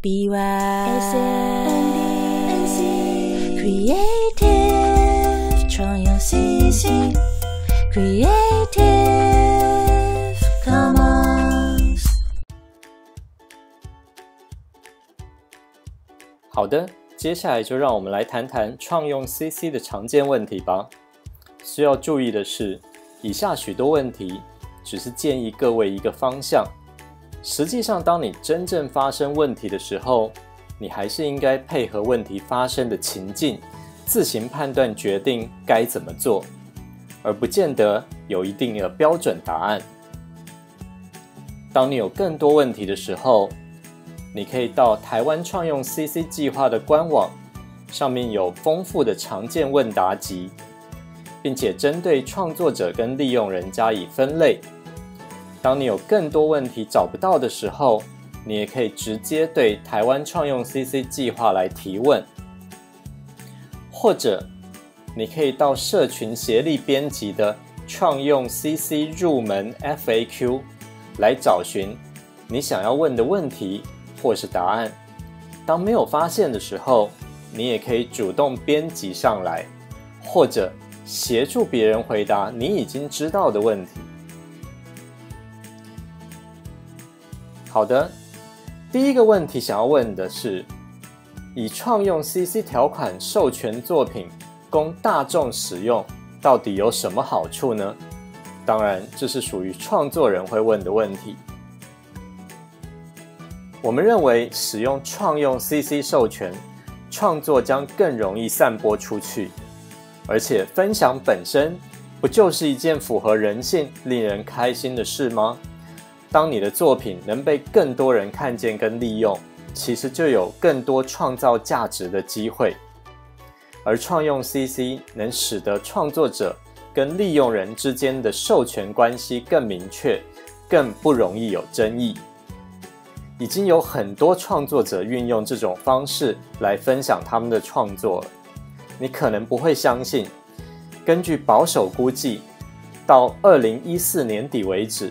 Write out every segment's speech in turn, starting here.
B Y S N C Creative 创用 CC Creative Commons。好的，接下来就让我们来谈谈创用 CC 的常见问题吧。需要注意的是，以下许多问题只是建议各位一个方向。实际上，当你真正发生问题的时候，你还是应该配合问题发生的情境，自行判断决定该怎么做，而不见得有一定的标准答案。当你有更多问题的时候，你可以到台湾创用 CC 计划的官网，上面有丰富的常见问答集，并且针对创作者跟利用人加以分类。当你有更多问题找不到的时候，你也可以直接对台湾创用 CC 计划来提问，或者你可以到社群协力编辑的创用 CC 入门 FAQ 来找寻你想要问的问题或是答案。当没有发现的时候，你也可以主动编辑上来，或者协助别人回答你已经知道的问题。好的，第一个问题想要问的是：以创用 CC 条款授权作品供大众使用，到底有什么好处呢？当然，这是属于创作人会问的问题。我们认为，使用创用 CC 授权，创作将更容易散播出去，而且分享本身不就是一件符合人性、令人开心的事吗？当你的作品能被更多人看见跟利用，其实就有更多创造价值的机会。而创用 CC 能使得创作者跟利用人之间的授权关系更明确，更不容易有争议。已经有很多创作者运用这种方式来分享他们的创作了。你可能不会相信，根据保守估计，到二零一四年底为止。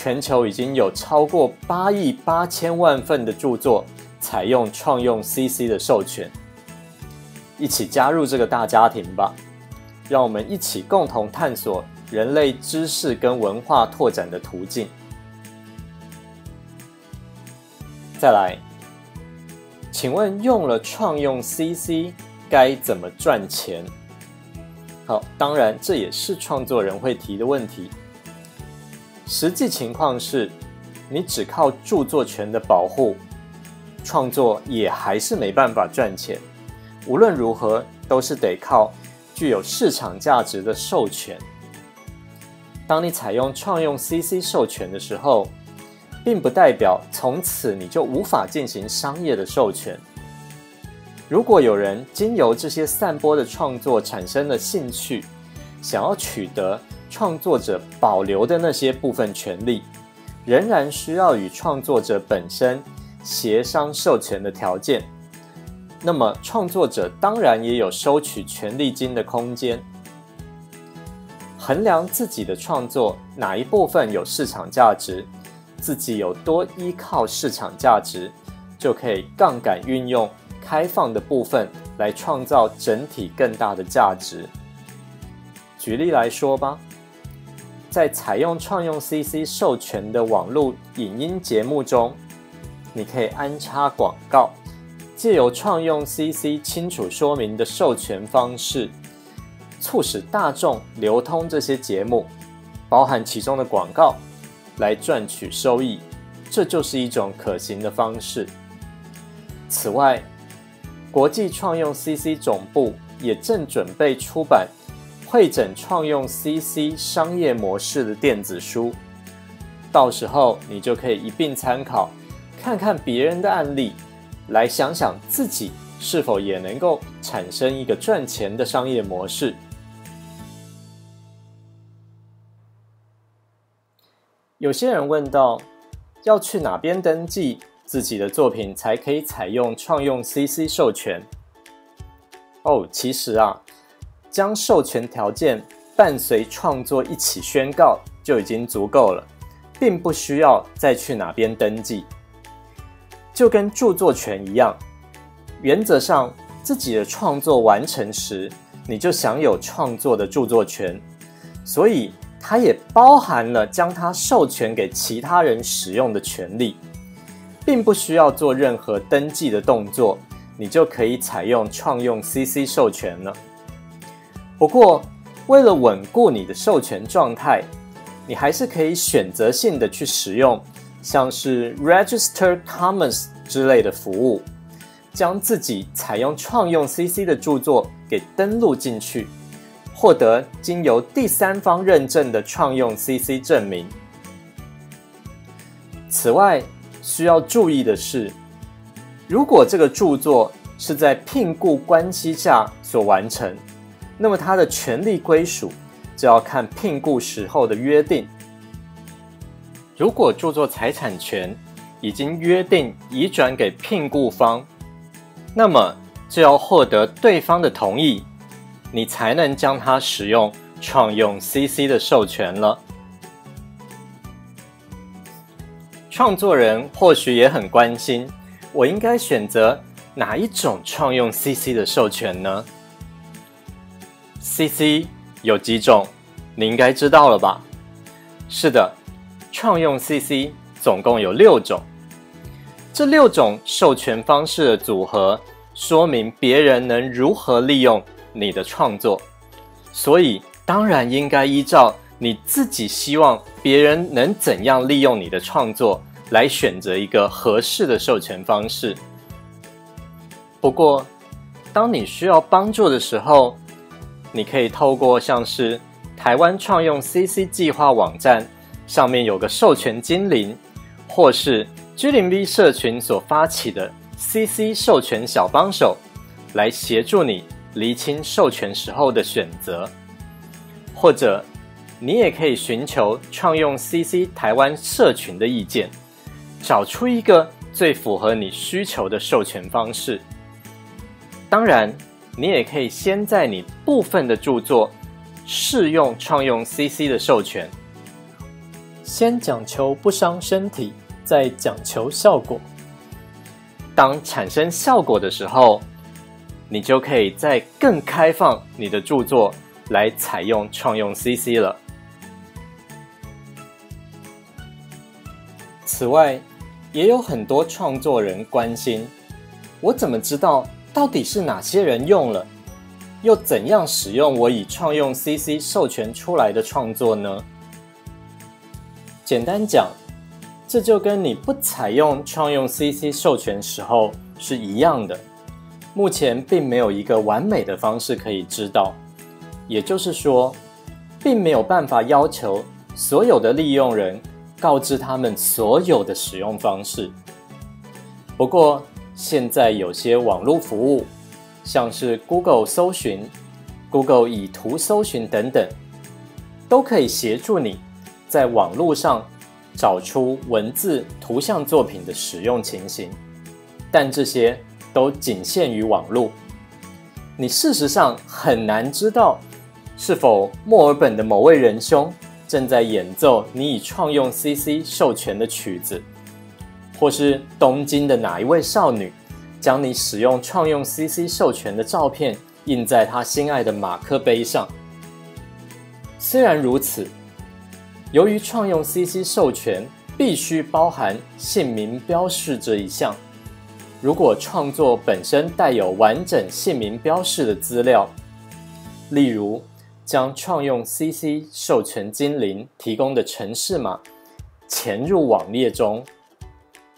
全球已经有超过八亿八千万份的著作采用创用 CC 的授权，一起加入这个大家庭吧！让我们一起共同探索人类知识跟文化拓展的途径。再来，请问用了创用 CC 该怎么赚钱？好，当然这也是创作人会提的问题。实际情况是，你只靠著作权的保护，创作也还是没办法赚钱。无论如何，都是得靠具有市场价值的授权。当你采用创用 CC 授权的时候，并不代表从此你就无法进行商业的授权。如果有人经由这些散播的创作产生了兴趣，想要取得。创作者保留的那些部分权利，仍然需要与创作者本身协商授权的条件。那么，创作者当然也有收取权利金的空间。衡量自己的创作哪一部分有市场价值，自己有多依靠市场价值，就可以杠杆运用开放的部分来创造整体更大的价值。举例来说吧。在采用创用 CC 授权的网络影音节目中，你可以安插广告，借由创用 CC 清楚说明的授权方式，促使大众流通这些节目，包含其中的广告，来赚取收益。这就是一种可行的方式。此外，国际创用 CC 总部也正准备出版。会诊创用 CC 商业模式的电子书，到时候你就可以一并参考，看看别人的案例，来想想自己是否也能够产生一个赚钱的商业模式。有些人问到，要去哪边登记自己的作品才可以采用创用 CC 授权？哦，其实啊。将授权条件伴随创作一起宣告就已经足够了，并不需要再去哪边登记。就跟著作权一样，原则上自己的创作完成时，你就享有创作的著作权，所以它也包含了将它授权给其他人使用的权利，并不需要做任何登记的动作，你就可以采用创用 CC 授权了。不过，为了稳固你的授权状态，你还是可以选择性的去使用。像是 Register Commons 之类的服务，将自己采用创用 CC 的著作给登录进去，获得经由第三方认证的创用 CC 证明。此外，需要注意的是，如果这个著作是在聘雇关系下所完成，那么它的权利归属就要看聘雇时候的约定。如果著作财产权已经约定移转给聘雇方，那么就要获得对方的同意，你才能将它使用创用 CC 的授权了。创作人或许也很关心，我应该选择哪一种创用 CC 的授权呢？CC 有几种，你应该知道了吧？是的。创用 CC 总共有六种，这六种授权方式的组合，说明别人能如何利用你的创作，所以当然应该依照你自己希望别人能怎样利用你的创作来选择一个合适的授权方式。不过，当你需要帮助的时候，你可以透过像是台湾创用 CC 计划网站。上面有个授权精灵，或是 G 零 V 社群所发起的 CC 授权小帮手，来协助你厘清授权时候的选择。或者，你也可以寻求创用 CC 台湾社群的意见，找出一个最符合你需求的授权方式。当然，你也可以先在你部分的著作适用创用 CC 的授权。先讲求不伤身体，再讲求效果。当产生效果的时候，你就可以再更开放你的著作来采用创用 CC 了。此外，也有很多创作人关心：我怎么知道到底是哪些人用了，又怎样使用我以创用 CC 授权出来的创作呢？简单讲，这就跟你不采用创用 CC 授权时候是一样的。目前并没有一个完美的方式可以知道，也就是说，并没有办法要求所有的利用人告知他们所有的使用方式。不过，现在有些网络服务，像是 Google 搜寻、Google 以图搜寻等等，都可以协助你。在网络上找出文字、图像作品的使用情形，但这些都仅限于网络。你事实上很难知道是否墨尔本的某位仁兄正在演奏你已创用 CC 授权的曲子，或是东京的哪一位少女将你使用创用 CC 授权的照片印在他心爱的马克杯上。虽然如此。由于创用 CC 授权必须包含姓名标示这一项，如果创作本身带有完整姓名标示的资料，例如将创用 CC 授权精灵提供的城市码潜入网页中，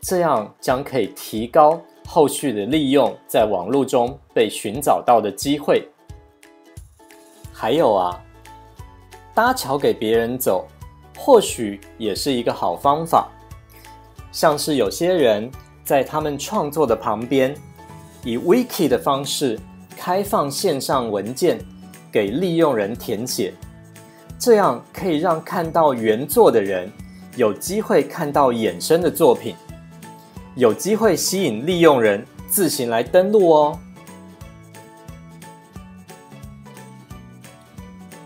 这样将可以提高后续的利用在网络中被寻找到的机会。还有啊，搭桥给别人走。或许也是一个好方法，像是有些人在他们创作的旁边，以 Wiki 的方式开放线上文件给利用人填写，这样可以让看到原作的人有机会看到衍生的作品，有机会吸引利用人自行来登录哦。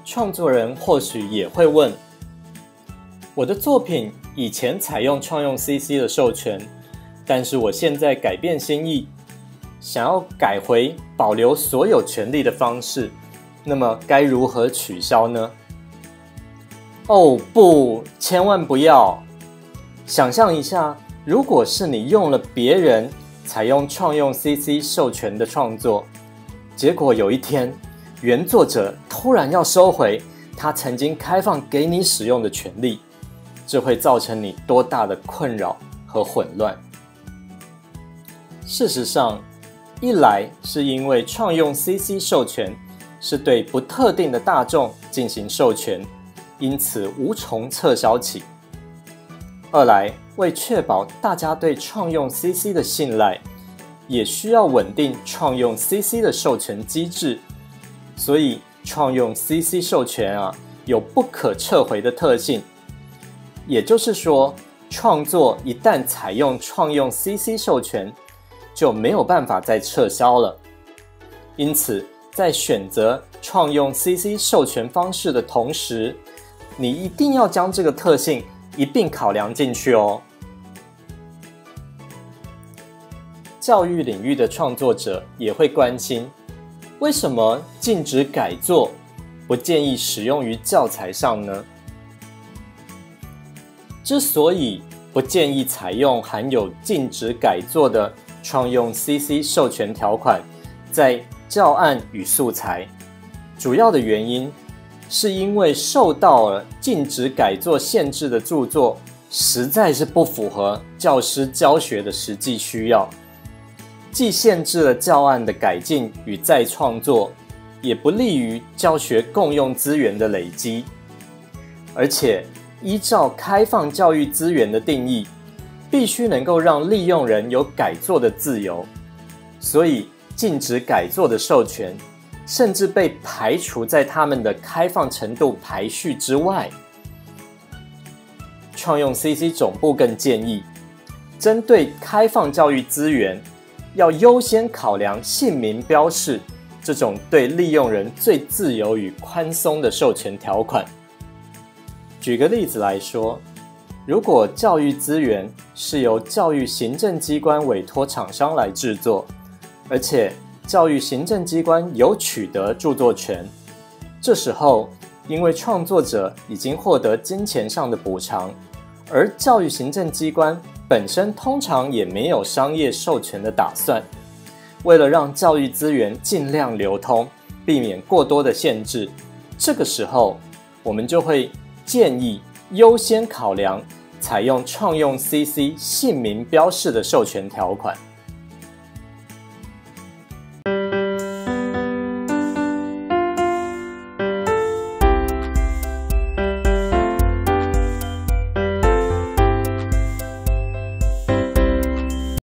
创作人或许也会问。我的作品以前采用创用 CC 的授权，但是我现在改变心意，想要改回保留所有权利的方式，那么该如何取消呢？哦不，千万不要！想象一下，如果是你用了别人采用创用 CC 授权的创作，结果有一天原作者突然要收回他曾经开放给你使用的权利，这会造成你多大的困扰和混乱？事实上，一来是因为创用 CC 授权是对不特定的大众进行授权，因此无从撤销起；二来为确保大家对创用 CC 的信赖，也需要稳定创用 CC 的授权机制，所以创用 CC 授权啊有不可撤回的特性，也就是说，创作一旦采用创用 CC 授权。就没有办法再撤销了。因此，在选择创用 CC 授权方式的同时，你一定要将这个特性一并考量进去哦。教育领域的创作者也会关心，为什么禁止改作不建议使用于教材上呢？之所以不建议采用含有禁止改作的。创用 CC 授权条款在教案与素材，主要的原因是因为受到了禁止改作限制的著作，实在是不符合教师教学的实际需要，既限制了教案的改进与再创作，也不利于教学共用资源的累积，而且依照开放教育资源的定义。必须能够让利用人有改作的自由，所以禁止改作的授权，甚至被排除在他们的开放程度排序之外。创用 CC 总部更建议，针对开放教育资源，要优先考量姓名标示这种对利用人最自由与宽松的授权条款。举个例子来说。如果教育资源是由教育行政机关委托厂商来制作，而且教育行政机关有取得著作权，这时候因为创作者已经获得金钱上的补偿，而教育行政机关本身通常也没有商业授权的打算，为了让教育资源尽量流通，避免过多的限制，这个时候我们就会建议优先考量。采用创用 CC 姓名标示的授权条款。